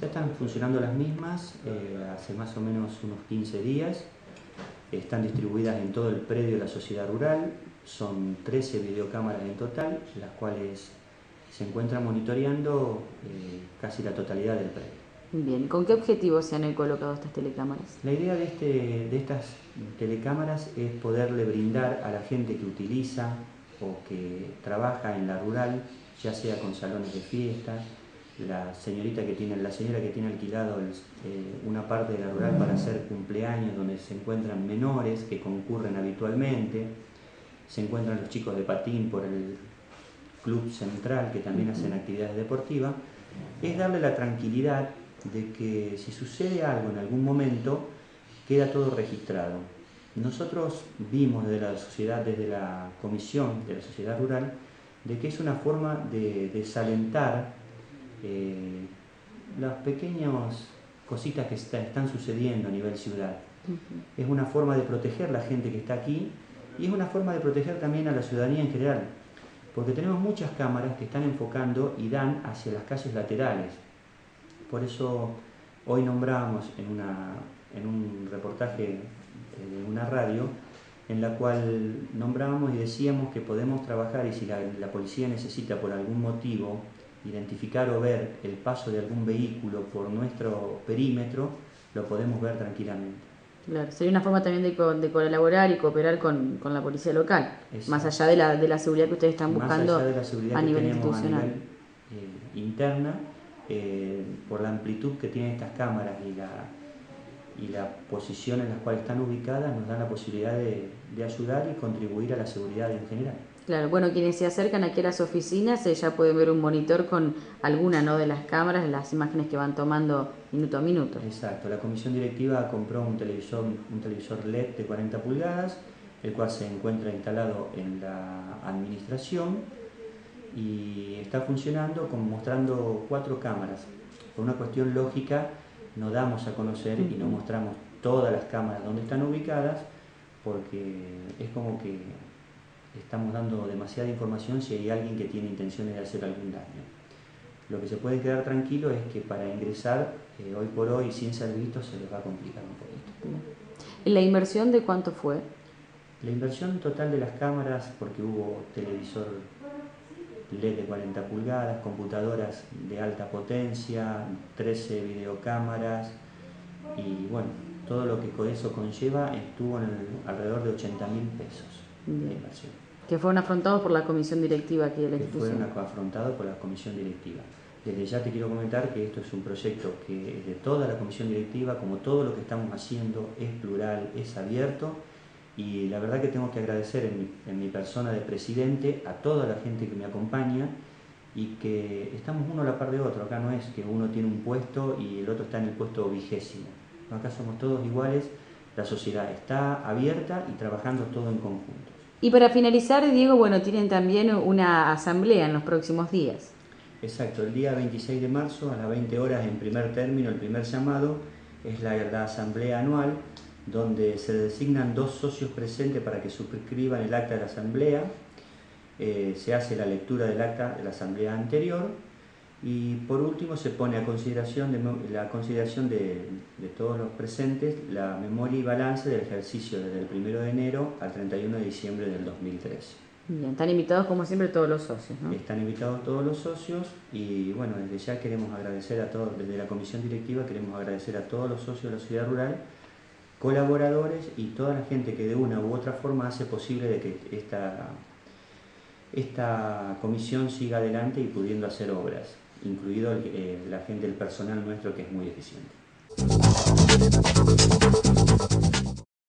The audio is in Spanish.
Ya están funcionando las mismas eh, hace más o menos unos 15 días. Están distribuidas en todo el predio de la sociedad rural. Son 13 videocámaras en total, las cuales se encuentran monitoreando eh, casi la totalidad del predio. Bien, ¿con qué objetivo se han colocado estas telecámaras? La idea de, este, de estas telecámaras es poderle brindar a la gente que utiliza o que trabaja en la rural, ya sea con salones de fiesta, la señorita que tiene, la señora que tiene alquilado eh, una parte de la rural para hacer cumpleaños donde se encuentran menores que concurren habitualmente, se encuentran los chicos de patín por el club central que también hacen actividades deportivas, es darle la tranquilidad de que si sucede algo en algún momento, queda todo registrado. Nosotros vimos desde la sociedad, desde la comisión de la sociedad rural, de que es una forma de desalentar eh, las pequeñas cositas que están sucediendo a nivel ciudad. Es una forma de proteger la gente que está aquí y es una forma de proteger también a la ciudadanía en general, porque tenemos muchas cámaras que están enfocando y dan hacia las calles laterales. Por eso hoy nombramos en, una, en un reportaje de una radio en la cual nombrábamos y decíamos que podemos trabajar y si la, la policía necesita por algún motivo identificar o ver el paso de algún vehículo por nuestro perímetro, lo podemos ver tranquilamente. Claro, sería una forma también de, de colaborar y cooperar con, con la policía local, más allá de la, de la seguridad que ustedes están buscando a nivel institucional. Eh, interna, eh, por la amplitud que tienen estas cámaras y la, y la posición en la cual están ubicadas, nos dan la posibilidad de, de ayudar y contribuir a la seguridad en general. Claro, bueno, quienes se acercan aquí a las oficinas eh, ya pueden ver un monitor con alguna ¿no? de las cámaras, las imágenes que van tomando minuto a minuto. Exacto, la comisión directiva compró un televisor, un televisor LED de 40 pulgadas, el cual se encuentra instalado en la administración y está funcionando con, mostrando cuatro cámaras. Por una cuestión lógica, no damos a conocer y no mostramos todas las cámaras donde están ubicadas, porque es como que estamos dando demasiada información si hay alguien que tiene intenciones de hacer algún daño. Lo que se puede quedar tranquilo es que para ingresar, eh, hoy por hoy, sin ser visto, se les va a complicar un poquito. ¿La inversión de cuánto fue? La inversión total de las cámaras, porque hubo televisor LED de 40 pulgadas, computadoras de alta potencia, 13 videocámaras y bueno, todo lo que eso conlleva estuvo en alrededor de 80 mil pesos inversión. Que fueron afrontados por la comisión directiva aquí de la que Fueron afrontados por la comisión directiva. Desde ya te quiero comentar que esto es un proyecto que es de toda la comisión directiva, como todo lo que estamos haciendo es plural, es abierto y la verdad que tengo que agradecer en mi, en mi persona de presidente a toda la gente que me acompaña y que estamos uno a la par de otro. Acá no es que uno tiene un puesto y el otro está en el puesto vigésimo. Acá somos todos iguales, la sociedad está abierta y trabajando todo en conjunto. Y para finalizar, Diego, bueno, tienen también una asamblea en los próximos días. Exacto, el día 26 de marzo a las 20 horas en primer término, el primer llamado, es la, la asamblea anual donde se designan dos socios presentes para que suscriban el acta de la asamblea, eh, se hace la lectura del acta de la asamblea anterior y por último se pone a consideración de, la consideración de, todos los presentes la memoria y balance del ejercicio desde el 1 de enero al 31 de diciembre del 2013. Bien, están invitados como siempre todos los socios, ¿no? Están invitados todos los socios y bueno, desde ya queremos agradecer a todos, desde la comisión directiva queremos agradecer a todos los socios de la ciudad rural, colaboradores y toda la gente que de una u otra forma hace posible de que esta, esta comisión siga adelante y pudiendo hacer obras incluido eh, la gente, el personal nuestro que es muy eficiente.